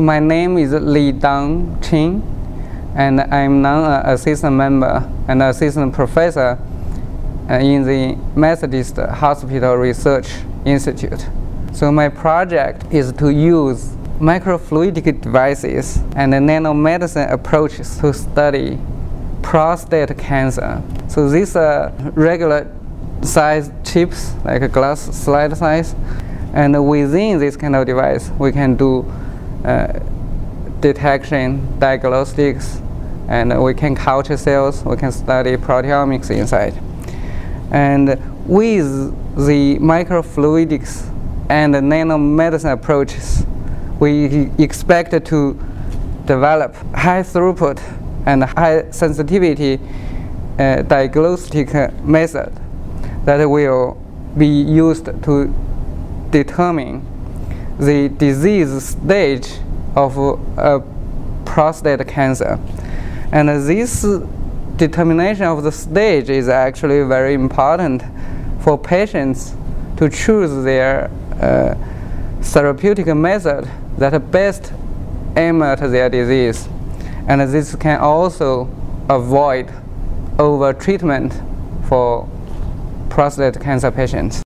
My name is Lidong Qin, and I'm now an assistant member and assistant professor uh, in the Methodist Hospital Research Institute. So my project is to use microfluidic devices and nanomedicine approaches to study prostate cancer. So these are regular size chips, like a glass slide size, and within this kind of device, we can do detection, diagnostics, and we can culture cells, we can study proteomics inside. And with the microfluidics and nanomedicine approaches, we expect to develop high throughput and high sensitivity uh, diagnostic method that will be used to determine the disease stage of uh, prostate cancer. And this determination of the stage is actually very important for patients to choose their uh, therapeutic method that best aim at their disease. And this can also avoid over treatment for prostate cancer patients.